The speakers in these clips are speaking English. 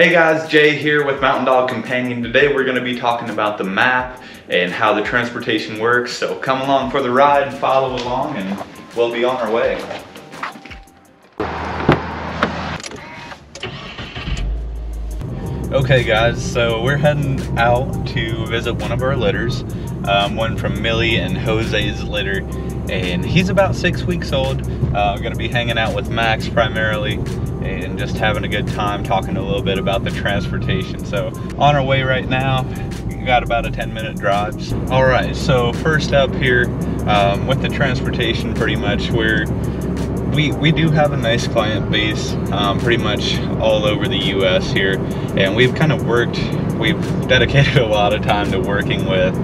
Hey guys, Jay here with Mountain Dog Companion. Today we're going to be talking about the map and how the transportation works. So come along for the ride and follow along and we'll be on our way. Okay guys, so we're heading out to visit one of our litters, um, one from Millie and Jose's litter, and he's about six weeks old. Uh, I'm gonna be hanging out with Max primarily and just having a good time talking a little bit about the transportation. So on our way right now, we got about a 10 minute drive. All right, so first up here um, with the transportation pretty much we're we, we do have a nice client base um, pretty much all over the US here and we've kind of worked we've dedicated a lot of time to working with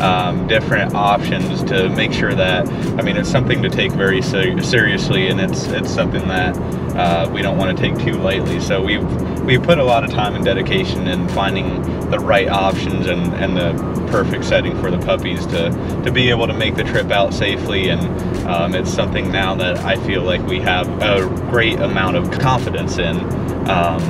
um, different options to make sure that I mean it's something to take very ser seriously and it's it's something that uh, we don't want to take too lightly. So we've we put a lot of time and dedication in finding the right options and, and the perfect setting for the puppies to, to be able to make the trip out safely. And um, it's something now that I feel like we have a great amount of confidence in um,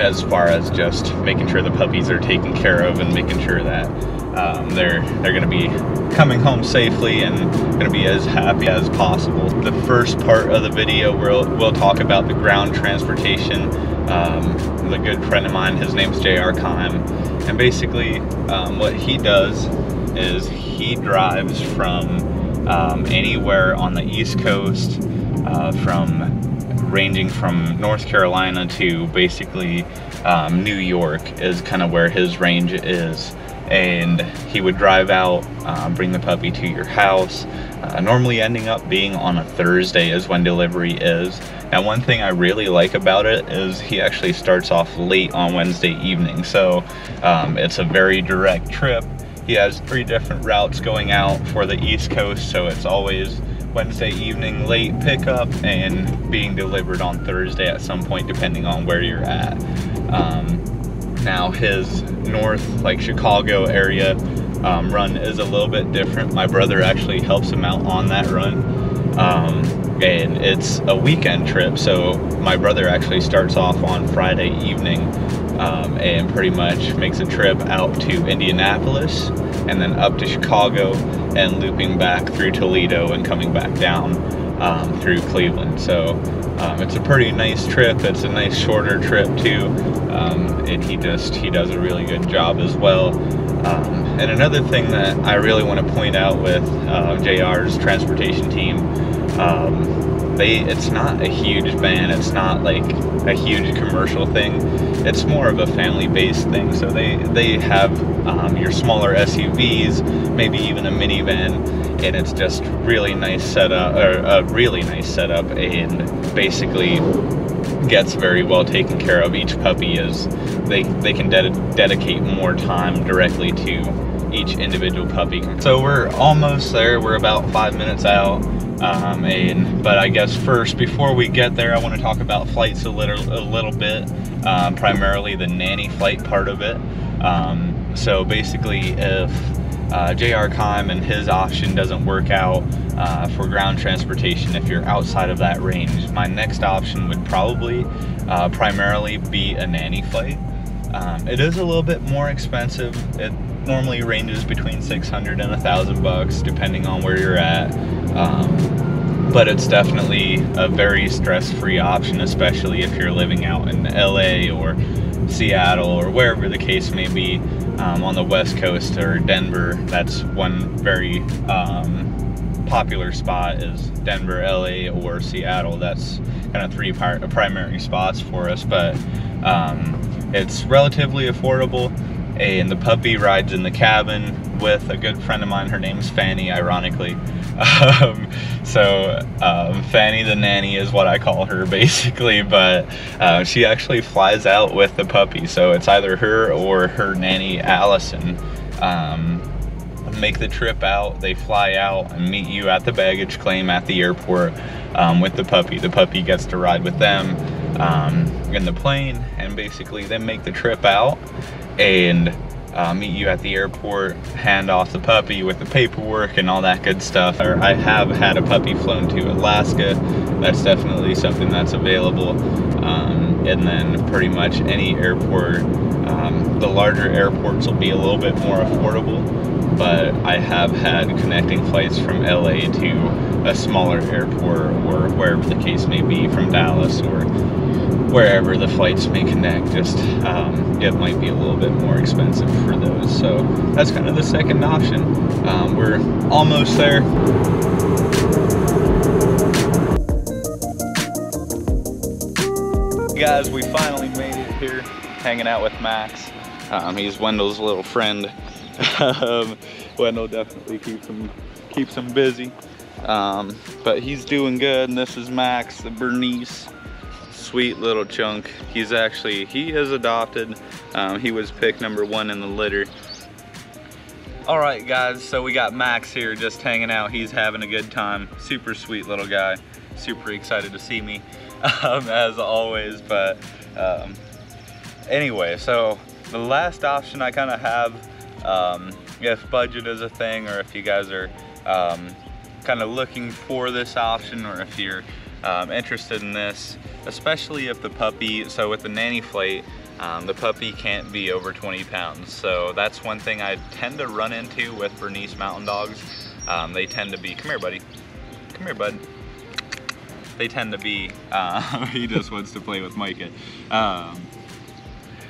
as far as just making sure the puppies are taken care of and making sure that um, they're they're going to be coming home safely and going to be as happy as possible. The first part of the video we'll, we'll talk about the ground transportation. Um, the good friend of mine, his name's J.R. Kime, and basically um, what he does is he drives from um, anywhere on the East Coast, uh, from ranging from North Carolina to basically um, New York is kind of where his range is and he would drive out, uh, bring the puppy to your house. Uh, normally ending up being on a Thursday is when delivery is. Now one thing I really like about it is he actually starts off late on Wednesday evening. So um, it's a very direct trip. He has three different routes going out for the East Coast. So it's always Wednesday evening late pickup and being delivered on Thursday at some point depending on where you're at. Um, now his north, like Chicago area um, run is a little bit different. My brother actually helps him out on that run. Um, and it's a weekend trip, so my brother actually starts off on Friday evening um, and pretty much makes a trip out to Indianapolis and then up to Chicago and looping back through Toledo and coming back down um, through Cleveland. So um, it's a pretty nice trip. It's a nice shorter trip too, um, and he just he does a really good job as well. Um, and another thing that I really want to point out with uh, JR's transportation team, um, they it's not a huge van. It's not like a huge commercial thing. It's more of a family-based thing. So they they have um, your smaller SUVs, maybe even a minivan and it's just really nice setup or a really nice setup and basically gets very well taken care of. Each puppy is they they can ded dedicate more time directly to each individual puppy. So we're almost there we're about five minutes out um, and but I guess first before we get there I want to talk about flights a little a little bit um, primarily the nanny flight part of it. Um, so basically if uh, JR Kime and his option doesn't work out uh, for ground transportation if you're outside of that range. My next option would probably uh, primarily be a nanny flight. Um, it is a little bit more expensive. It normally ranges between 600 and thousand bucks depending on where you're at. Um, but it's definitely a very stress-free option, especially if you're living out in LA or Seattle or wherever the case may be um, on the West Coast or Denver. That's one very um, popular spot is Denver, LA, or Seattle. That's kind of three primary spots for us, but um, it's relatively affordable. And the puppy rides in the cabin with a good friend of mine. Her name's Fanny, ironically. Um, so um, Fanny the nanny is what I call her basically, but uh, she actually flies out with the puppy. So it's either her or her nanny Allison. Um, make the trip out, they fly out and meet you at the baggage claim at the airport um, with the puppy. The puppy gets to ride with them um, in the plane and basically they make the trip out and uh, meet you at the airport, hand off the puppy with the paperwork and all that good stuff. Or I have had a puppy flown to Alaska. That's definitely something that's available. Um, and then pretty much any airport. Um, the larger airports will be a little bit more affordable, but I have had connecting flights from LA to a smaller airport or wherever the case may be from Dallas or wherever the flights may connect. Just um, it might be a little bit more expensive for those. So that's kind of the second option. Um, we're almost there. Guys, we finally made it here, hanging out with Max. Um, he's Wendell's little friend. Um, Wendell definitely keeps him keeps him busy. Um, but he's doing good, and this is Max, the Bernese sweet little chunk. He's actually, he is adopted. Um, he was pick number one in the litter. All right, guys, so we got Max here just hanging out. He's having a good time. Super sweet little guy. Super excited to see me, um, as always. But um, anyway, so the last option I kind of have, um, if budget is a thing, or if you guys are um, kind of looking for this option, or if you're um, interested in this, especially if the puppy, so with the nanny flight, um, the puppy can't be over 20 pounds. So that's one thing I tend to run into with Bernese Mountain Dogs. Um, they tend to be, come here buddy, come here bud. They tend to be, uh, he just wants to play with Micah. Um,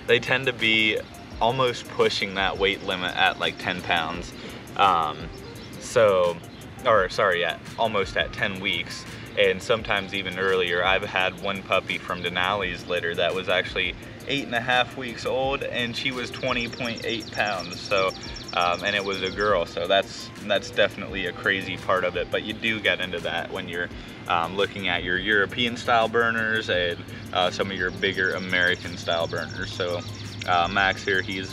they tend to be almost pushing that weight limit at like 10 pounds. Um, so, or sorry, at almost at 10 weeks and sometimes even earlier. I've had one puppy from Denali's litter that was actually eight and a half weeks old and she was 20.8 pounds. So, um, and it was a girl. So that's, that's definitely a crazy part of it. But you do get into that when you're um, looking at your European style Berners and uh, some of your bigger American style Berners. So uh, Max here, he's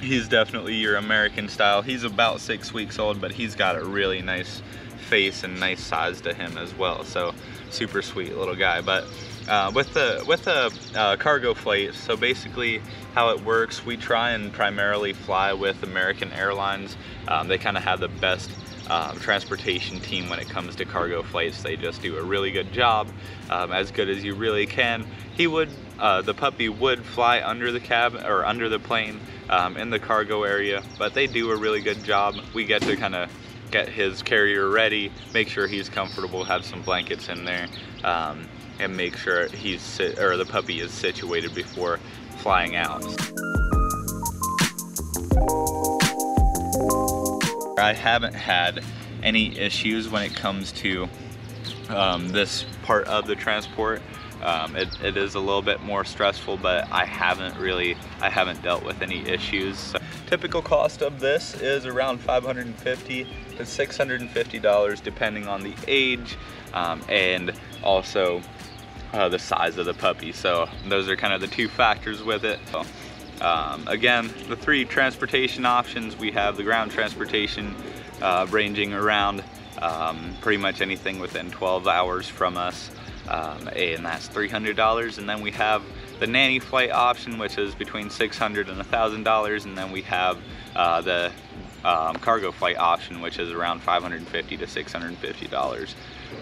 he's definitely your American style. He's about six weeks old, but he's got a really nice face and nice size to him as well. So super sweet little guy. But uh, with the with the uh, cargo flight, so basically how it works, we try and primarily fly with American Airlines. Um, they kind of have the best um, transportation team when it comes to cargo flights. They just do a really good job, um, as good as you really can. He would, uh, the puppy would fly under the cab or under the plane um, in the cargo area, but they do a really good job. We get to kind of get his carrier ready, make sure he's comfortable, have some blankets in there, um, and make sure he's or the puppy is situated before flying out. I haven't had any issues when it comes to um, this part of the transport. Um, it, it is a little bit more stressful, but I haven't really, I haven't dealt with any issues. So, typical cost of this is around 550 to $650 depending on the age um, and also uh, the size of the puppy. So those are kind of the two factors with it. So, um, again, the three transportation options, we have the ground transportation uh, ranging around um, pretty much anything within 12 hours from us. Um, and that's $300 and then we have the nanny flight option which is between 600 and $1,000 and then we have uh, the um, cargo flight option which is around 550 to $650.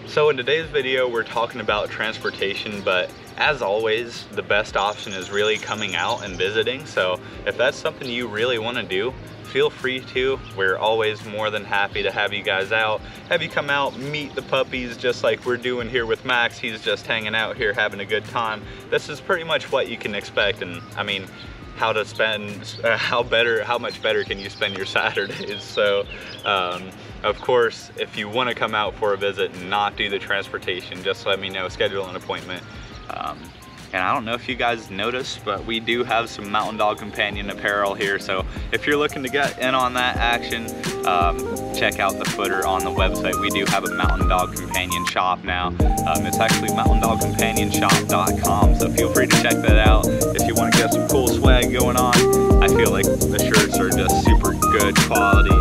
So in today's video we're talking about transportation but as always the best option is really coming out and visiting so if that's something you really want to do feel free to. We're always more than happy to have you guys out, have you come out, meet the puppies just like we're doing here with Max. He's just hanging out here having a good time. This is pretty much what you can expect and I mean, how to spend, uh, how better, how much better can you spend your Saturdays? So, um, of course, if you want to come out for a visit and not do the transportation, just let me know, schedule an appointment. Um, and I don't know if you guys noticed, but we do have some Mountain Dog Companion apparel here. So if you're looking to get in on that action, um, check out the footer on the website. We do have a Mountain Dog Companion shop now. Um, it's actually mountaindogcompanionshop.com. quality